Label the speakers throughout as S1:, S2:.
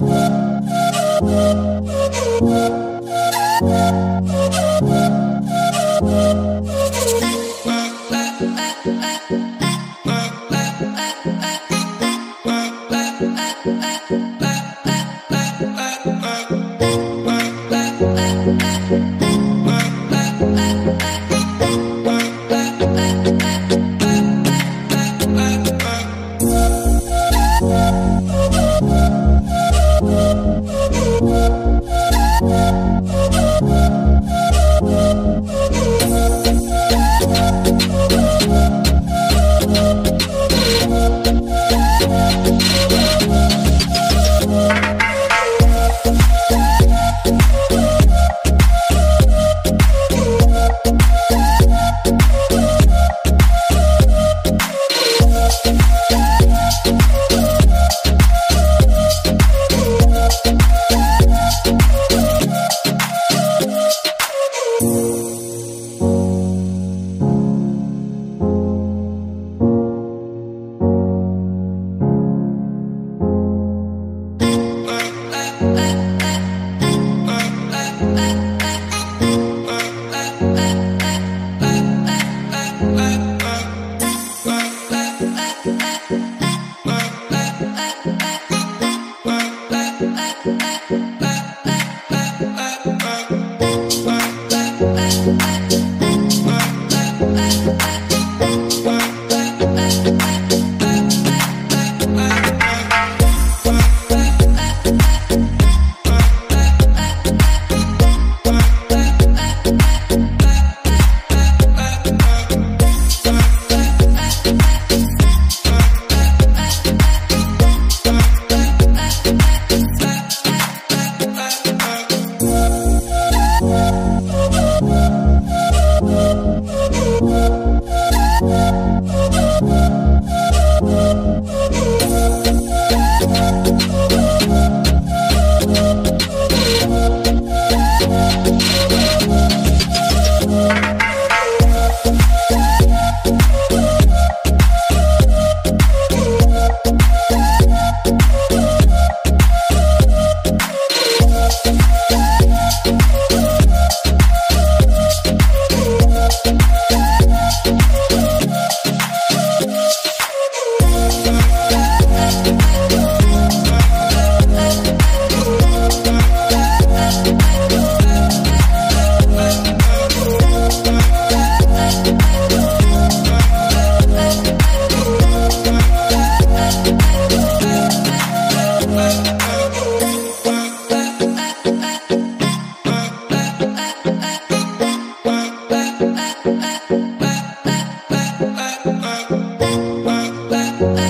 S1: Thank you. back.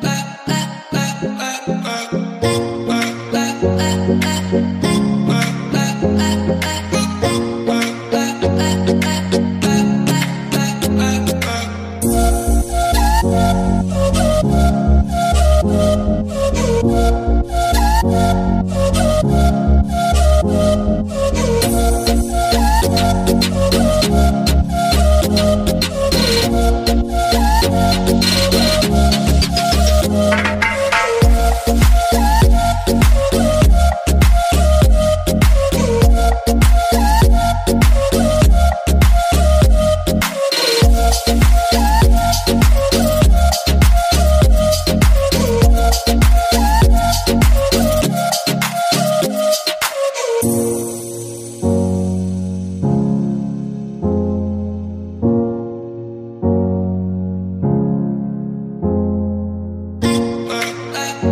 S1: bye.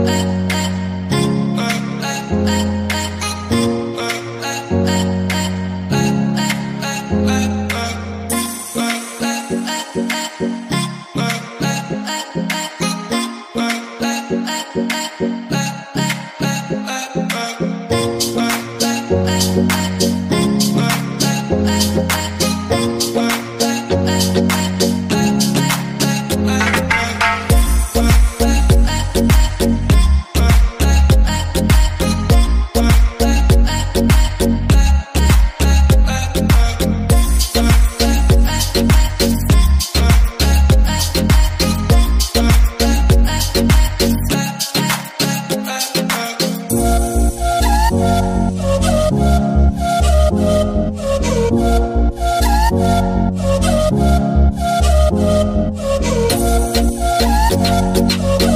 S1: Bye. Thank